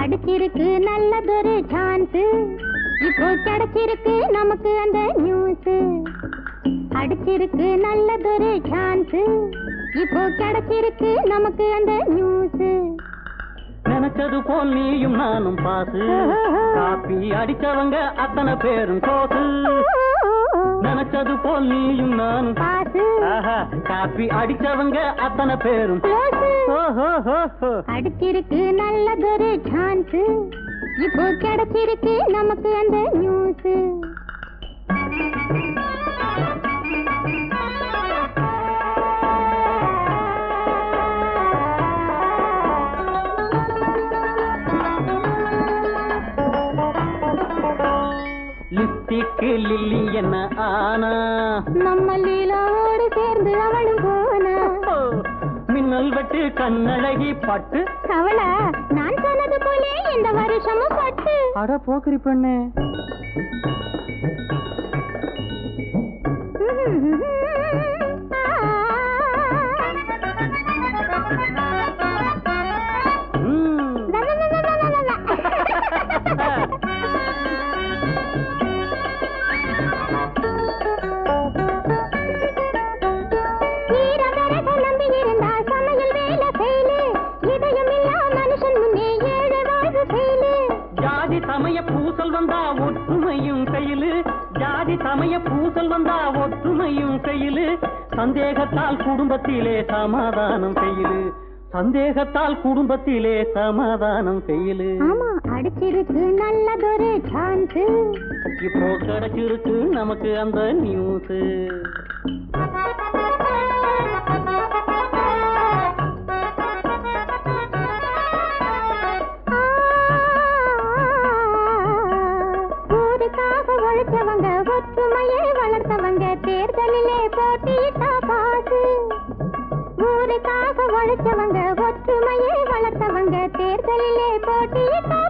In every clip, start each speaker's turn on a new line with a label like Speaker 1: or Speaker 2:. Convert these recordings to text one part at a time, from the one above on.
Speaker 1: அடிச்சிருக்கு நல்லதொரு சான்ஸ் இப்போ கிடைச்சிருக்கு நமக்கு அந்த நியூஸ் அடிச்சிருக்கு நல்லதொரு சான்ஸ் இப்போ கிடைச்சிருக்கு நமக்கு அந்த நியூஸ்
Speaker 2: நினைச்சது போல் நீயும் நானும் பாசு காப்பி அடிச்சவங்க அத்தனை பேரும் கோசு நினைச்சது போல் நீயும் நானும். காப்பி அடிச்சவங்க அத்தனை பேரும்.
Speaker 1: அடிச்சிருக்கு நல்லதொரு சான்ஸ் இப்போ கிடைச்சிருக்கு நமக்கு அந்த நியூஸ்
Speaker 2: லிப்டிக்கு ஆனா.
Speaker 1: நம்ம லீலாவோடு சேர்ந்து அவளும் போனா.
Speaker 2: மின்னல் வெட்டு கண்ணழகி பட்டு.
Speaker 1: அவளா நான் சொன்னது போலே இந்த வருஷமும் பட்டு.
Speaker 2: அட போக்கரி பெண்ணே. வந்தா ஒற்றுமையும் கையிலு ஜாதி சமய பூசல் வந்தா ஒற்றுமையும் கையிலு சந்தேகத்தால் குடும்பத்திலே சமாதானம் செய்யலு சந்தேகத்தால் குடும்பத்திலே சமாதானம் செய்யலு
Speaker 1: ஆமா அடிச்சிருக்கு நல்லதொரு சான்ஸ்
Speaker 2: இப்போ கிடைச்சிருக்கு நமக்கு அந்த நியூஸ்
Speaker 1: உழைச்சவங்க ஒற்றுமையை வளர்த்தவங்க தேர்தலிலே போட்டியிட்டா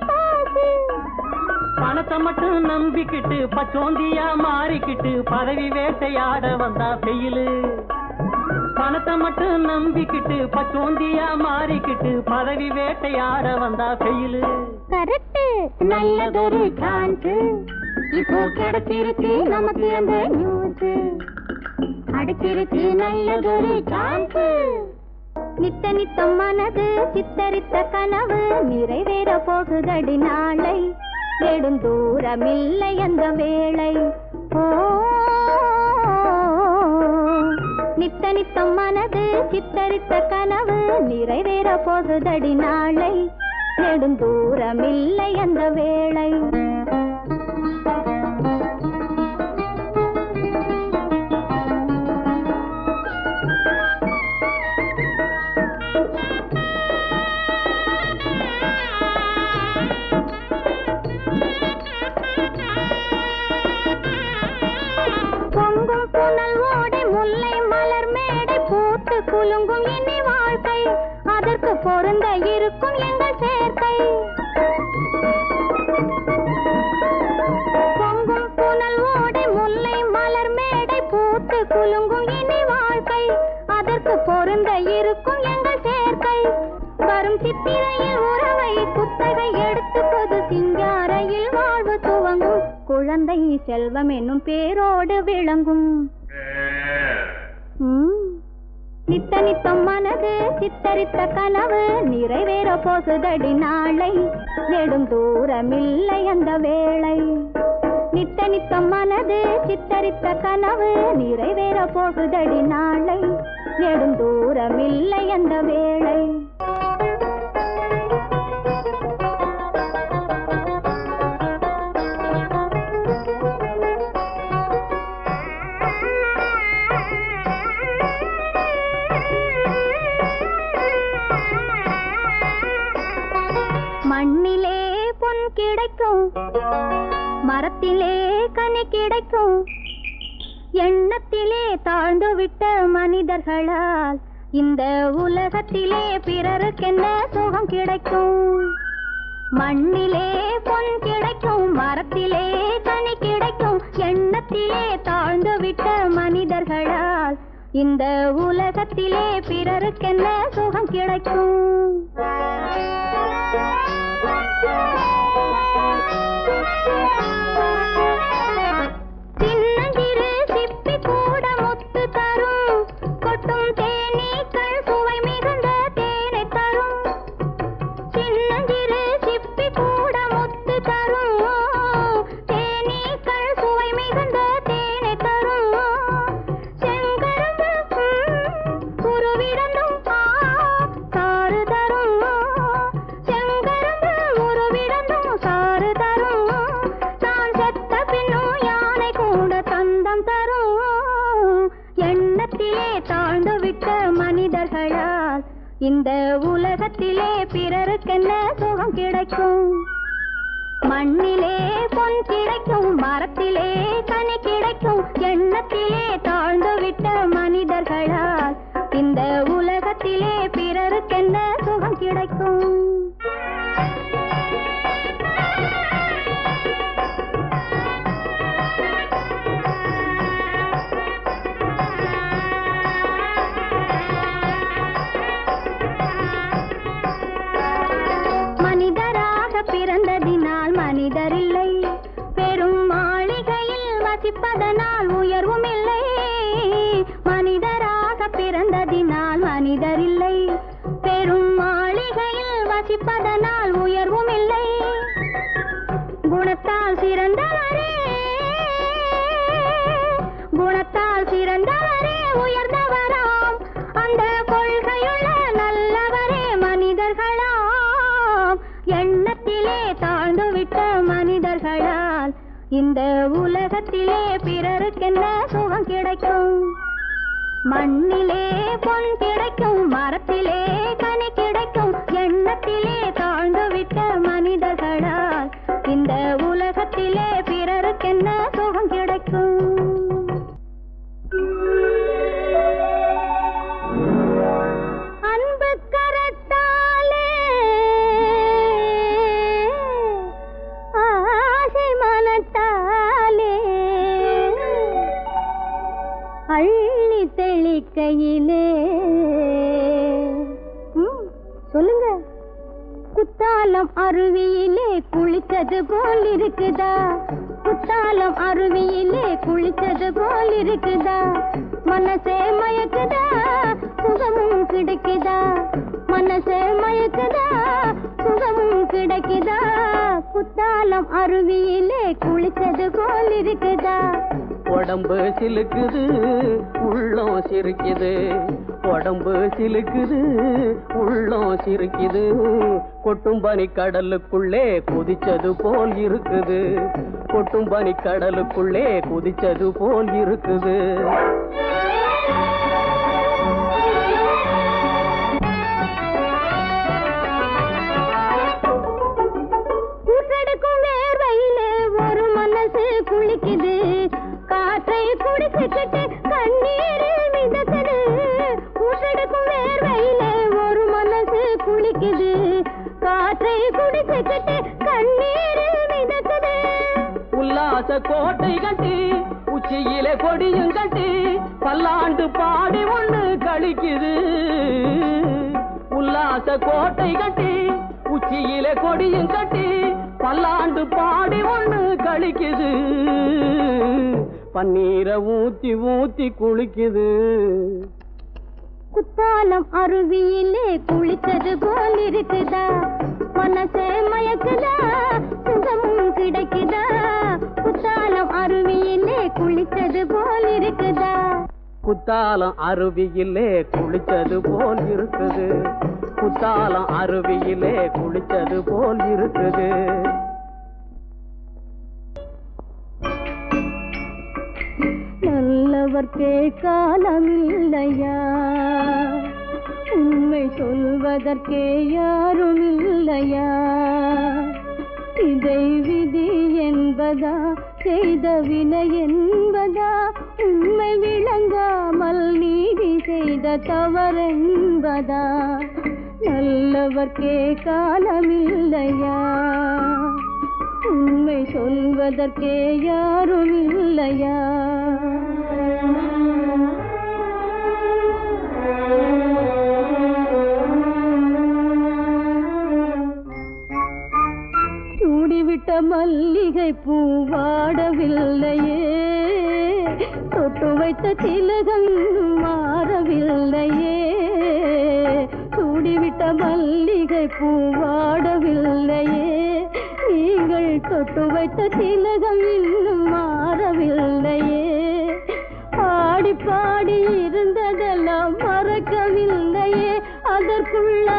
Speaker 2: பணத்தை மட்டும் நம்பிக்கிட்டு பச்சோந்தியா மாறிக்கிட்டு பதவி வேட்டையாட வந்தா பெயிலு பணத்தை மட்டும் நம்பிக்கிட்டு பச்சோந்தியா மாறிக்கிட்டு பதவி வேட்டையாட வந்தா பெயிலு
Speaker 1: கரெக்ட் நல்லதொரு சான்ஸ் இப்போ கிடைச்சிருக்கு நமக்கு அந்த நியூஸ் அடிச்சிருக்கு நல்லதொரு சான்ஸ் நித்த நித்தம் மனது சித்தரித்த கனவு நிறைவேற போகுதடி நாளை. நெடும் தூரமில்லை அந்த வேளை. ஓ நித்த நித்தம் மனது சித்தரித்த கனவு நிறைவேற போகுதடி நாளை. நெடும் தூரமில்லை அந்த வேளை. பொருந்த இருக்கும் எங்கள் சேர்க்கை. பொங்கும் புனல் ஓடை முல்லை மலர் மேடை பூத்து குலுங்கும் இனி வாழ்க்கை. அதற்கு பொருந்த இருக்கும் எங்கள் சேர்க்கை. வரும் சித்திரையில் உறவை குத்தகை எடுத்து பொது சிங்காரையில் வாழ்வு துவங்கும். குழந்தை செல்வம் என்னும் பேரோடு விளங்கும். ம். நித்த மனது சித்தரித்த கனவு நிறைவேற போசுதடி நாளை. நெடும் தூரமில்லை அந்த வேளை. நித்த நித்தம் மனது சித்தரித்த கனவு நிறைவேற போகுதடி நாளை. நெடும் தூரமில்லை அந்த வேளை. பிறருக்கென்ன சுகம் கிடைக்கும் மண்ணிலே பொன் கிடைக்கும் மரத்திலே கனி கிடைக்கும் எண்ணத்திலே தாழ்ந்து விட்ட மனிதர்களால் இந்த உலகத்திலே பிறருக்கென்ன சுகம் கிடைக்கும் Thank you. தாழ்ந்து விட்ட மனிதர்களால் இந்த உலகத்திலே பிறருக்கென்ன சுகம் கிடைக்கும்? மண்ணிலே பொன் கிடைக்கும் மரத்திலே கனி கிடைக்கும் எண்ணத்திலே தாழ்ந்து விட்ட மனிதர்களால் இந்த உலகத்திலே பிறருக்கென்ன சுகம் கிடைக்கும்? பிறப்பதனால் உயர்வும் இல்லை மனிதராக பிறந்ததினால் மனிதரில்லை. பெரும் மாளிகையில் வசிப்பதனால் உயர்வும் இல்லை உலகத்திலே பிறருக்கென்ன சுகம் கிடைக்கும்? மண்ணிலே பொன் கிடைக்கும் மரத்திலே கனி கிடைக்கும் எண்ணத்திலே தாழ்ந்துவிட்ட மனிதர்களால் இந்த உலகத்திலே கிடைக்குதா? குத்தாலம் அருவியிலே குளிச்சது போல் இருக்குதா?
Speaker 3: உடம்பு சிலுக்குது உள்ளம் சிரிக்குது. உடம்பு சிலுக்குது உள்ளம் சிரிக்குது. கொட்டும் பனி கடலுக்குள்ளே குதிச்சது போல் இருக்குது. கொட்டும் பனி கடலுக்குள்ளே குதிச்சது போல் இருக்குது.
Speaker 1: குளிக்குது காற்றை குடிச்சுக்கிட்டு கண்ணீரில் மிதக்குது
Speaker 3: உல்லாச கோட்டை கட்டி உச்சியிலே கொடியும் கட்டி பல்லாண்டு பாடி ஒண்ணு கழிக்குது. உல்லாச கோட்டை கட்டி உச்சியிலே கொடியும் கட்டி பல்லாண்டு பாடி ஒண்ணு கழிக்குது. பன்னீரை ஊத்தி ஊத்தி குளிக்குது.
Speaker 1: குத்தாலம் அருவியிலே குளித்தது போல் இருக்குதா மனசே மயக்குதா? சுகமும் கிடைக்குதா? குத்தாலம் அருவியிலே குளித்தது போல் இருக்குதா
Speaker 3: குத்தாலம் அருவியிலே குளித்தது போல் இருக்குது குத்தாலம் அருவியிலே குளித்தது போல் இருக்குது
Speaker 1: நல்லவர்க்கே காலமில்லையா? உண்மை சொல்வதற்கே யாரும் இல்லையா இதை விதி என்பதா செய்த வினை என்பதா? உண்மை விளங்காமல் நீதி செய்த தவறென்பதா நல்லவர்க்கே காலமில்லையா? உண்மை சொல்வதற்கே யாரும் இல்லையா பூவாடவில்லையே தொட்டு வைத்த திலகம் மாறவில்லையே. சூடிவிட்ட மல்லிகை பூவாடவில்லையே நீங்கள் தொட்டு வைத்த திலகம் இன்னும் மாறவில்லையே. பாடி பாடி இருந்ததெல்லாம் மறக்கவில்லையே. அதற்குள்ள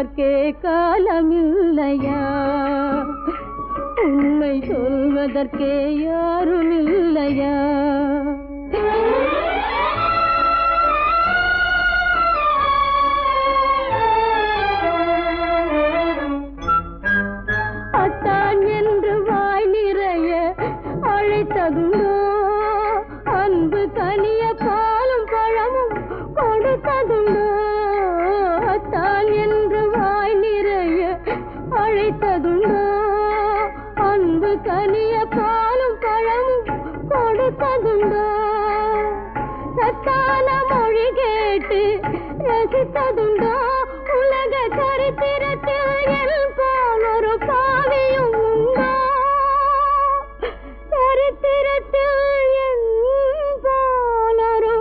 Speaker 1: நல்லவர்க்கே காலமில்லையா உண்மை சொல்வதற்கே யாரும் இல்லையா சத்தான மொழி கேட்டு ரசித்ததுண்டோ உலக சரித்திரத்தில் என் போல் ஒரு பாவியும் உண்டோ? சரித்திரத்தில் என் போல் ஒரு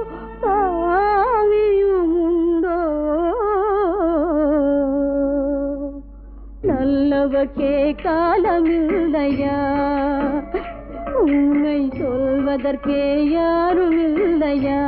Speaker 1: பாவியும் உண்டோ? நல்லவர்க்கே காலமில்லையா உண்மை சொல்வதற்கே யாரும் இல்லையா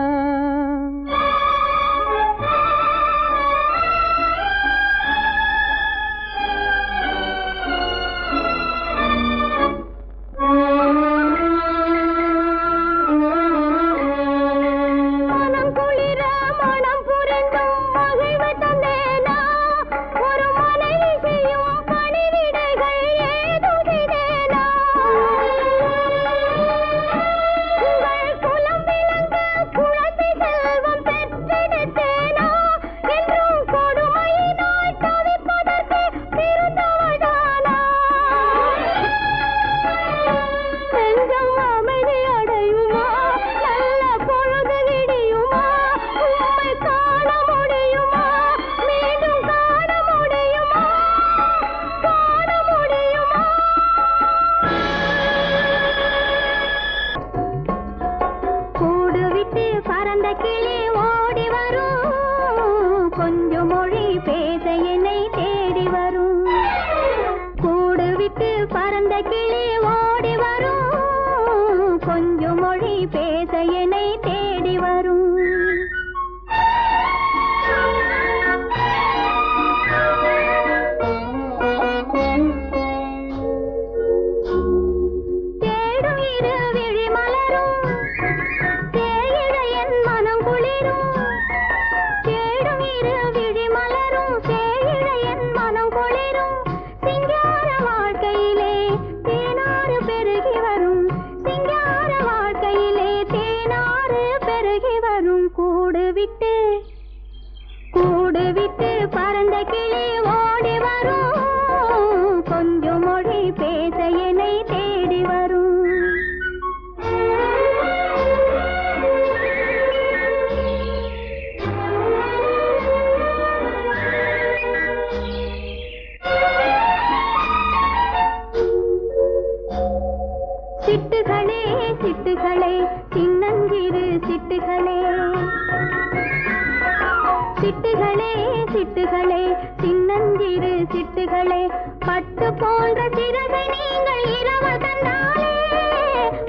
Speaker 1: சின்னஞ்சிறு சிட்டுகளே பட்டு போன்ற சிறகை நீங்கள் இரவு தந்தாலே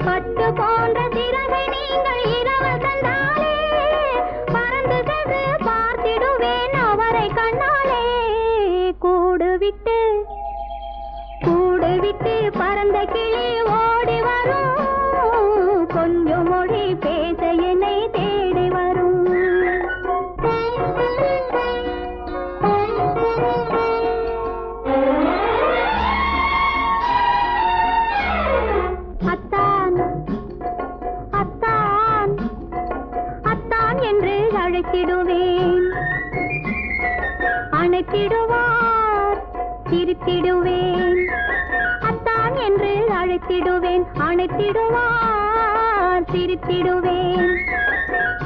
Speaker 1: பட்டு போன்ற சிறகை நீங்கள் இரவு தந்தாலே பறந்து சென்று பார்த்திடுவேன் அவரை கண்ணாலே. கூடு விட்டு கூடு விட்டு பறந்த கிளி அழைத்திடுவேன் அணைத்திடுவார் சிரித்திடுவேன் அத்தான் என்று அழைத்திடுவேன். அணைத்திடுவார் சிரித்திடுவேன்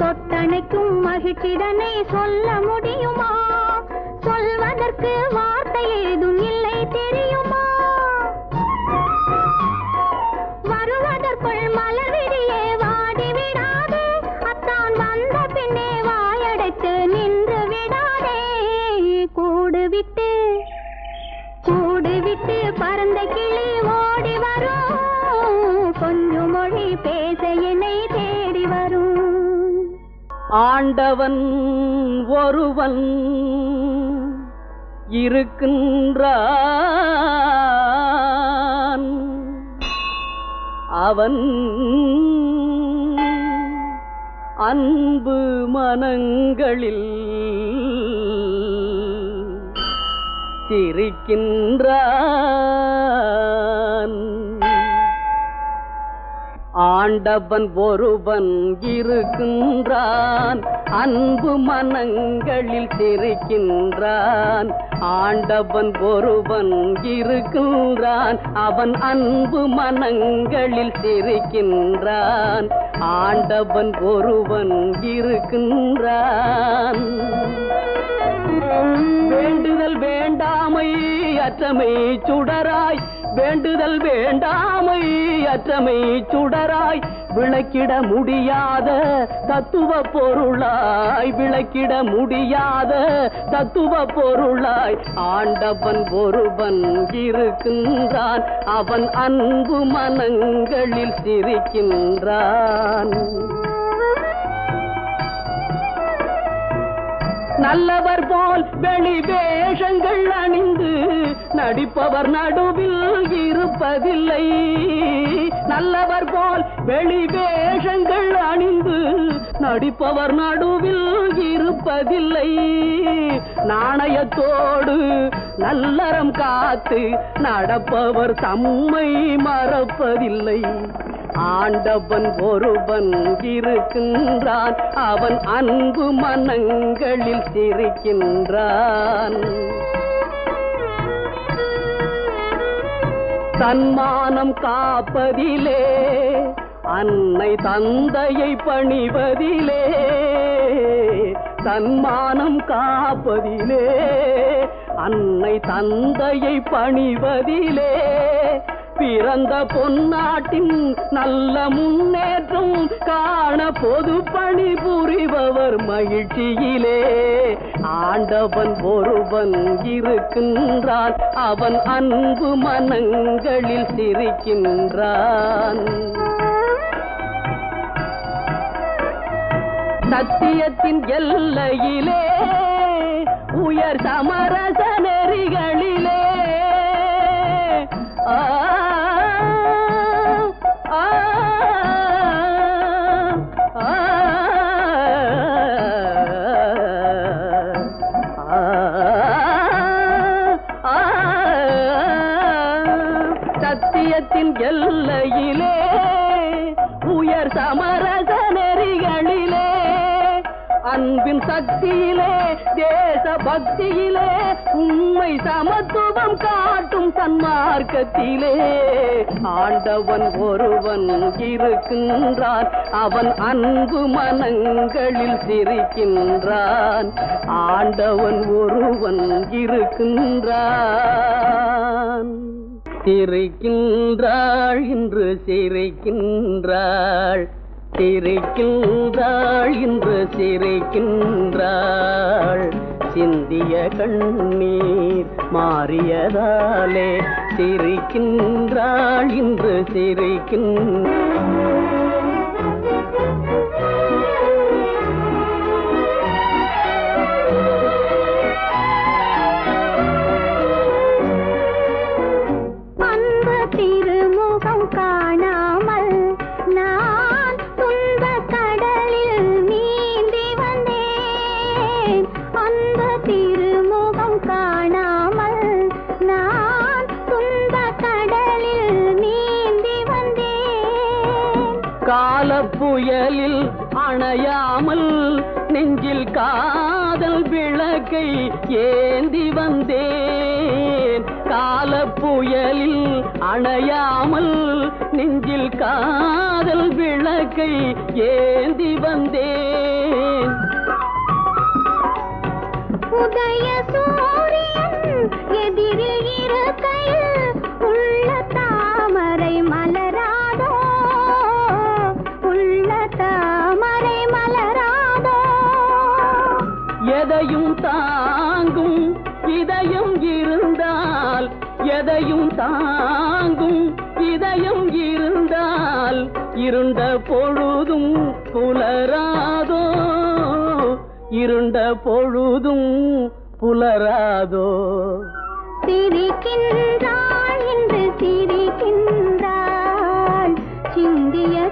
Speaker 1: சொத்தனைக்கும் மனசனைக்கும் மகிழ்ச்சிதனை சொல்ல முடியுமா? சொல்வதற்கு வார்த்தை ஏதும் இல்லை.
Speaker 3: ஆண்டவன் ஒருவன் இருக்கின்றான். அவன் அன்பு மனங்களில் சிரிக்கின்றான். ஆண்டவன் ஒருவன் இருக்கின்றான். அன்பு மனங்களில் சிரிக்கின்றான் ஆண்டவன் ஒருவன் இருக்கின்றான். அவன் அன்பு மனங்களில் சிரிக்கின்றான் ஆண்டவன் ஒருவன் இருக்கின்றான். வேண்டுதல் வேண்டாமை அற்றமை சுடராய் வேண்டுதல் வேண்டாமை அற்றமை சுடராய் விளக்கிட முடியாத தத்துவ பொருளாய் விளக்கிட முடியாத தத்துவ பொருளாய் ஆண்டவன் ஒருவன் இருக்கின்றான். அவன் அன்பு மனங்களில் சிரிக்கின்றான். நல்லவர் போல் வெளி வேஷங்கள் அணிந்து நடிப்பவர் நடுவில் இருப்பதில்லை. நல்லவர் போல் வெளி வேஷங்கள் அணிந்து நடிப்பவர் நடுவில் இருப்பதில்லை. நாணயத்தோடு நல்லறம் காத்து நடப்பவர் தம்மை மறப்பதில்லை. ஆண்டவன் ஒருவன் இருக்கின்றான். அவன் அன்பு மனங்களில் சிரிக்கின்றான். தன்மானம் காப்பதிலே அன்னை தந்தையை பணிவதிலே தன்மானம் காப்பதிலே அன்னை தந்தையை பணிவதிலே பிறந்த பொன்னாட்டின் நல்ல முன்னேற்றம் காண பொது பணி புரிபவர் மகிழ்ச்சியிலே. ஆண்டவன் ஒருவன் இருக்கின்றான் அவன் அன்பு மனங்களில் சிரிக்கின்றான். சத்தியத்தின் எல்லையிலே உயர் சமரச நெறிகள் சத்தியத்தின் எல்லையிலே உயர் சமரச நெறிகளிலே அன்பின் சக்தியிலே தேச பக்தியிலே உண்மை சமத்துவம் காட்டும் சன்மார்க்கத்திலே. ஆண்டவன் ஒருவன் இருக்கின்றான் அவன் அன்பு மனங்களில் சிரிக்கின்றான். ஆண்டவன் ஒருவன் இருக்கின்றான். சிரிக்கின்றாள் இன்று சிரிக்கின்றாள் சிரிக்கின்றாள் இன்று சிரிக்கின்றாள் சிந்திய கண்ணீர் மாறியதாலே சிரிக்கின்றாள் இன்று சிரிக்கின்றாள் காலப்புயலில் அணையாமல் நெஞ்சில் காதல் விளக்கை ஏந்தி வந்தேன். காலப்புயலில் அணையாமல் நெஞ்சில் காதல் விளக்கை ஏந்தி வந்தேன்.
Speaker 1: உதய சூரியன்
Speaker 3: எதி இதயம் இருந்தால் எதையும் தாங்கும். இதயம் இருந்தால் இருண்ட பொழுதும் புலராதோ. இருண்ட பொழுதும் புலராதோ.
Speaker 1: சிரிக்கின்றாள் என்று சிரிக்கின்றாள். சிந்திய